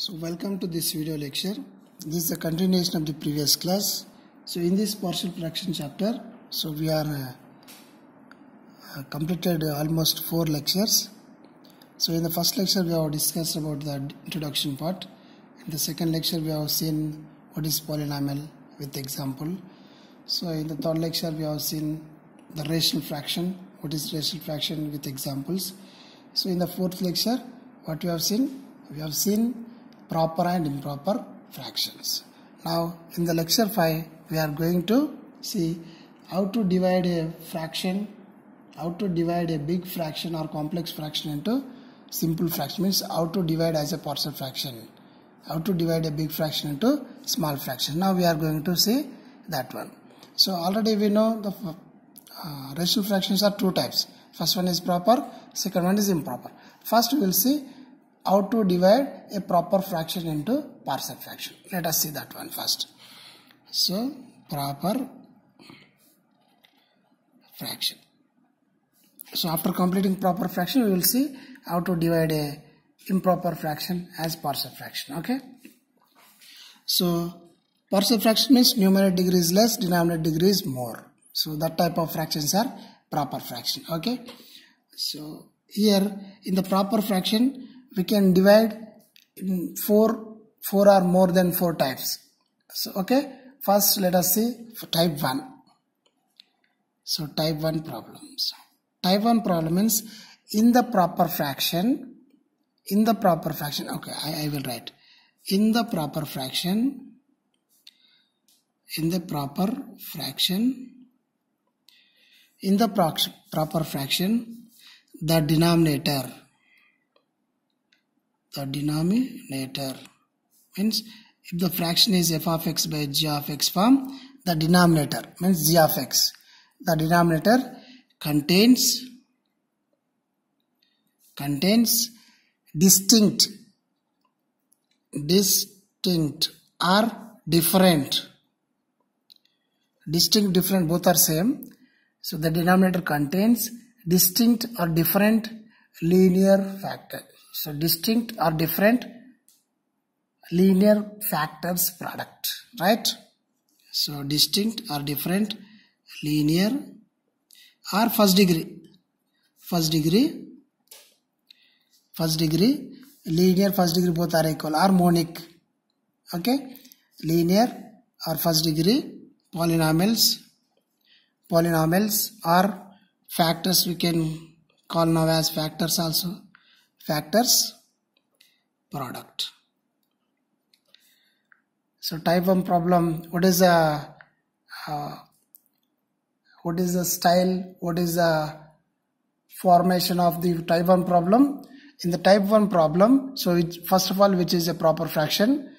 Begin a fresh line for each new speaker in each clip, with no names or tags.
So welcome to this video lecture. This is a continuation of the previous class. So in this partial fraction chapter, so we are uh, uh, completed almost four lectures. So in the first lecture we have discussed about the introduction part. In the second lecture we have seen what is polynomial with example. So in the third lecture we have seen the rational fraction. What is rational fraction with examples. So in the fourth lecture what we have seen? We have seen proper and improper fractions. Now in the lecture 5 we are going to see how to divide a fraction, how to divide a big fraction or complex fraction into simple fraction means how to divide as a partial fraction, how to divide a big fraction into small fraction. Now we are going to see that one. So already we know the uh, rational fractions are two types. First one is proper, second one is improper. First we will see how to divide a proper fraction into partial fraction. Let us see that one first. So proper fraction. So after completing proper fraction we will see how to divide a improper fraction as partial fraction. Okay. So partial fraction means numerator degree is less, denominator degree is more. So that type of fractions are proper fraction. Okay. So here in the proper fraction we can divide in four four or more than four types. So okay first let us see type 1 so type 1 problems. Type 1 problem means in the proper fraction in the proper fraction okay I, I will write. In the proper fraction in the proper fraction in the proper fraction the denominator the denominator means if the fraction is f of x by g of x form the denominator means g of x. The denominator contains contains distinct distinct or different. Distinct different both are same. So the denominator contains distinct or different linear factor so distinct or different linear factors product, right? So distinct or different linear or first degree, first degree, first degree, linear first degree both are equal harmonic, okay? Linear or first degree polynomials, polynomials or factors we can call now as factors also factors product. So type 1 problem, what is the uh, what is the style, what is the formation of the type 1 problem? In the type 1 problem, so it, first of all which is a proper fraction,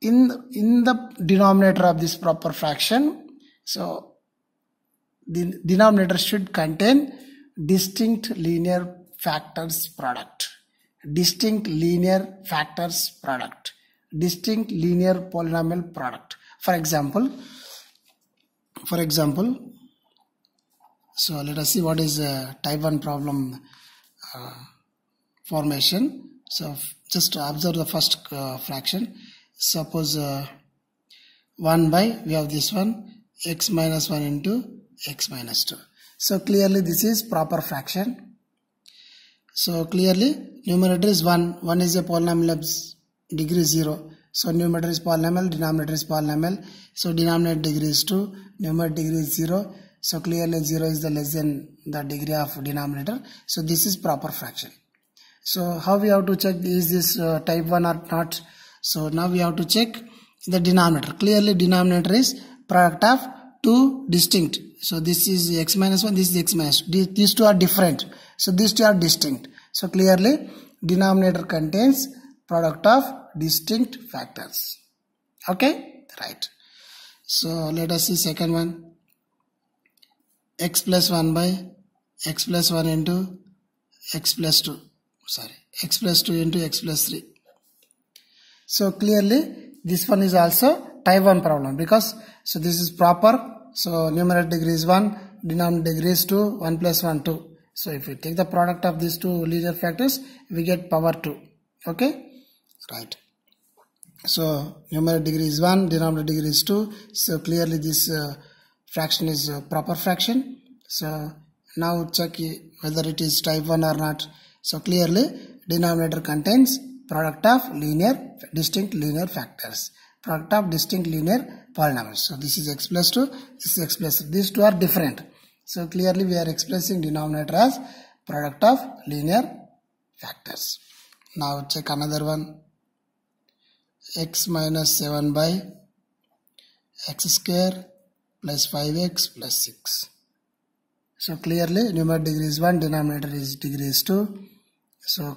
in, in the denominator of this proper fraction, so the denominator should contain distinct linear factors product distinct linear factors product distinct linear polynomial product. For example for example so let us see what is type 1 problem uh, formation. So just observe the first uh, fraction. Suppose uh, 1 by we have this one x minus 1 into x minus 2 so clearly this is proper fraction so clearly numerator is 1. 1 is a polynomial of degree 0. So numerator is polynomial, denominator is polynomial. So denominator degree is 2, numerator degree is 0. So clearly 0 is the less than the degree of denominator. So this is proper fraction. So how we have to check is this uh, type 1 or not. So now we have to check the denominator. Clearly denominator is product of two distinct. So this is x minus 1, this is x minus 2. These two are different. So these two are distinct. So clearly denominator contains product of distinct factors. Okay, right. So let us see second one. x plus 1 by x plus 1 into x plus 2. Sorry, x plus 2 into x plus 3. So clearly this one is also type 1 problem because so this is proper. So numerator degree is 1, denominator degree is 2, 1 plus 1 2. So if we take the product of these two linear factors, we get power 2. Okay? Right. So numerator degree is 1, denominator degree is 2. So clearly this uh, fraction is a proper fraction. So now check whether it is type 1 or not. So clearly denominator contains product of linear distinct linear factors. Product of distinct linear polynomials. So this is x plus 2, this is x plus 3. These two are different. So clearly we are expressing denominator as product of linear factors. Now check another one x minus 7 by x square plus 5x plus 6. So clearly numerator degree is 1, denominator is degree is 2. So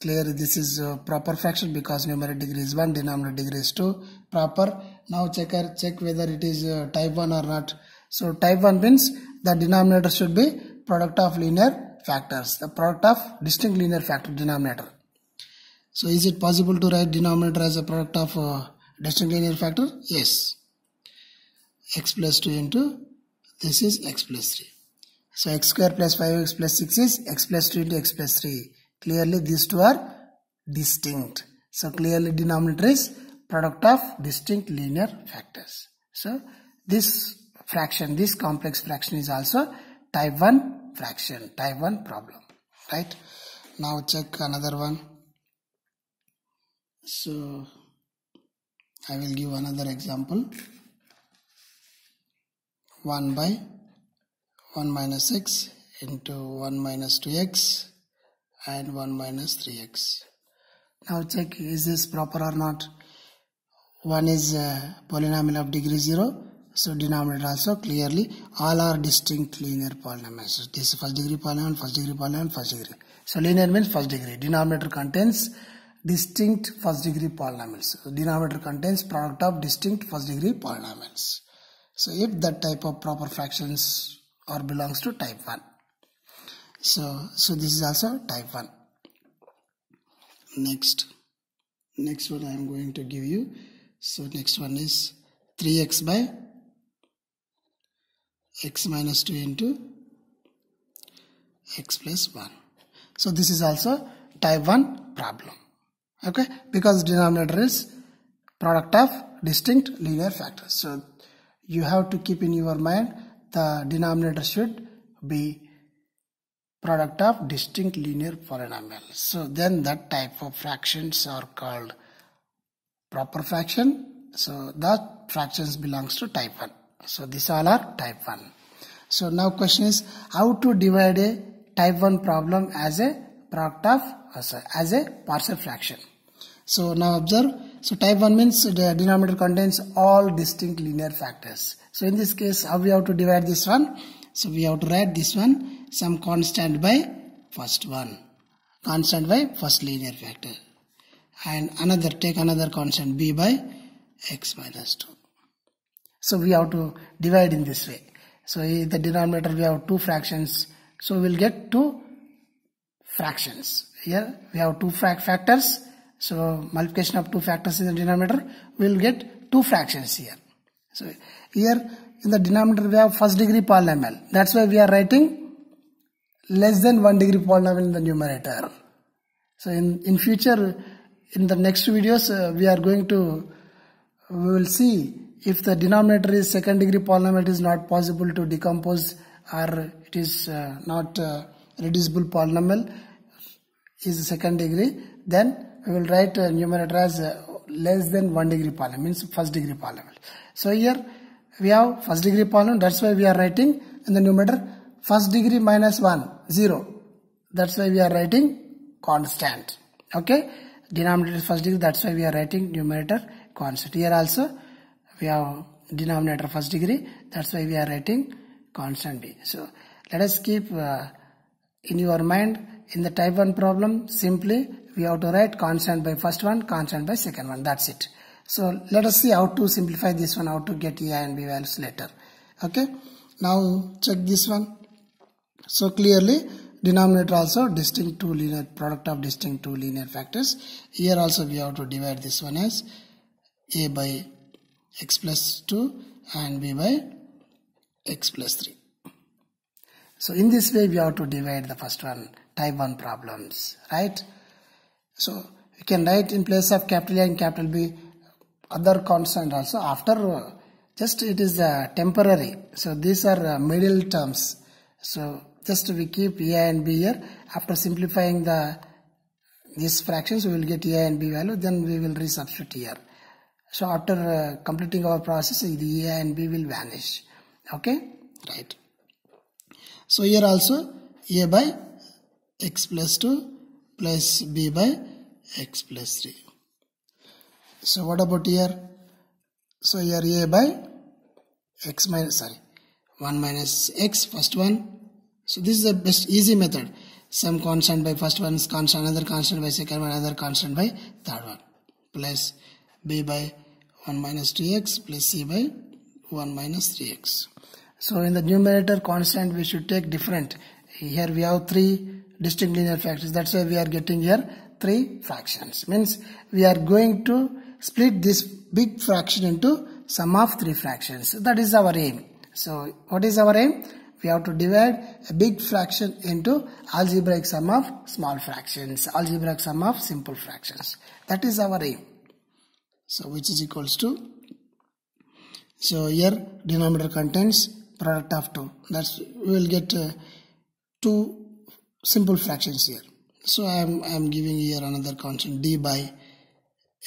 clearly this is proper fraction because numerator degree is 1, denominator degree is 2. Proper. Now check, check whether it is uh, type 1 or not. So type 1 means the denominator should be product of linear factors. The product of distinct linear factor denominator. So is it possible to write denominator as a product of uh, distinct linear factor? Yes. x plus 2 into this is x plus 3. So x square plus 5x plus 6 is x plus 2 into x plus 3. Clearly these two are distinct. So clearly denominator is product of distinct linear factors. So this fraction, this complex fraction is also type 1 fraction, type 1 problem. Right? Now check another one. So I will give another example. 1 by 1 minus x into 1 minus 2x and 1 minus 3x. Now check is this proper or not. 1 is a polynomial of degree 0. So denominator also clearly all are distinct linear polynomials. This is first degree polynomial, first degree polynomial, first degree. So linear means first degree. Denominator contains distinct first degree polynomials. So denominator contains product of distinct first degree polynomials. So if that type of proper fractions or belongs to type 1. So, so this is also type 1. Next, next one I am going to give you. So next one is 3x by x minus 2 into x plus 1. So this is also type 1 problem okay? Because denominator is product of distinct linear factors. So you have to keep in your mind the denominator should be product of distinct linear polynomials so then that type of fractions are called proper fraction. So that fractions belongs to type 1 so these all are type 1 so now question is how to divide a type 1 problem as a product of uh, as a partial fraction. So now observe, so type 1 means the denominator contains all distinct linear factors. So in this case, how we have to divide this one? So we have to write this one, some constant by first one, constant by first linear factor. And another, take another constant b by x minus 2. So we have to divide in this way. So in the denominator we have two fractions. So we'll get two fractions. Here we have two factors. So multiplication of two factors in the denominator, we will get two fractions here. So here in the denominator we have first degree polynomial. That's why we are writing less than one degree polynomial in the numerator. So in, in future, in the next videos, uh, we are going to, we will see if the denominator is second degree polynomial, it is not possible to decompose or it is uh, not uh, reducible polynomial is second degree, then we will write uh, numerator as uh, less than 1 degree polynomial, means first degree polynomial. So here we have first degree polynomial, that's why we are writing in the numerator first degree minus 1, 0. That's why we are writing constant. Okay, denominator is first degree, that's why we are writing numerator constant. Here also we have denominator first degree, that's why we are writing constant b. So let us keep uh, in your mind in the type 1 problem simply we have to write constant by first one constant by second one that's it. So let us see how to simplify this one how to get a and b values later. Okay? Now check this one. So clearly denominator also distinct two linear product of distinct two linear factors. Here also we have to divide this one as a by x plus 2 and b by x plus 3 so in this way we have to divide the first one type 1 problems right? So you can write in place of capital A and capital B other constant also. After just it is uh, temporary. So these are uh, middle terms. So just we keep a and b here. After simplifying the these fractions we will get a and b value. Then we will resubstitute here so after uh, completing our process the a and b will vanish. Okay? Right. So here also a by x plus 2 plus b by x plus 3 so what about here? So here a by x minus sorry 1 minus x first one. So this is the best easy method. Some constant by first one is constant, another constant by second one, another constant by third one. Plus b by 1 minus 2x plus c by 1 minus 3x. So in the numerator constant we should take different. Here we have three distinct linear factors. That's why we are getting here three fractions. Means we are going to split this big fraction into sum of three fractions. That is our aim. So what is our aim? we have to divide a big fraction into algebraic sum of small fractions, algebraic sum of simple fractions. That is our aim. So which is equals to, so here denominator contains product of 2. That's, we will get uh, two simple fractions here. So I am, I am giving here another constant d by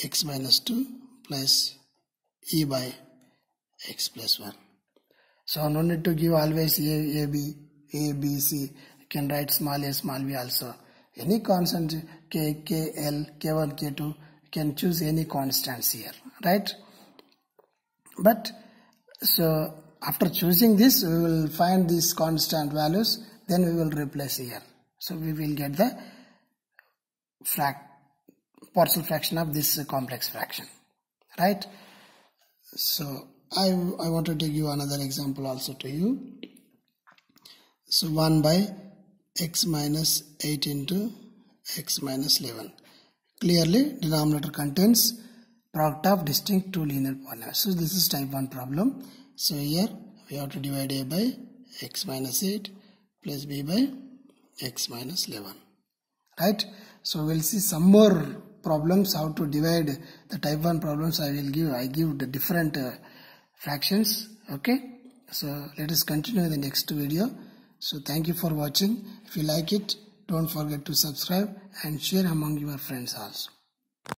x minus 2 plus e by x plus 1. So no need to give always A, A, B, A, B, C. You can write small a, small b also. Any constant K, K, L, K1, K2, you can choose any constants here, right? But so after choosing this, we will find these constant values, then we will replace here. So we will get the frac partial fraction of this complex fraction, right? So I, I want to give another example also to you. So 1 by x minus 8 into x minus 11. Clearly denominator contains product of distinct two linear polynomials. So this is type 1 problem. So here we have to divide a by x minus 8 plus b by x minus 11. Right? So we'll see some more problems how to divide the type 1 problems I will give. I give the different uh, fractions okay so let us continue in the next video so thank you for watching if you like it don't forget to subscribe and share among your friends also